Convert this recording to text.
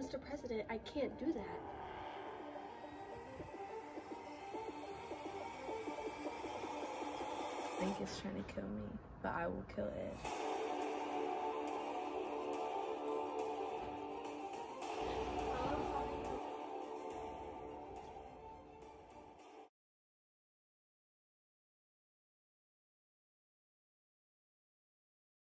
Mr. President, I can't do that. I think it's trying to kill me, but I will kill it.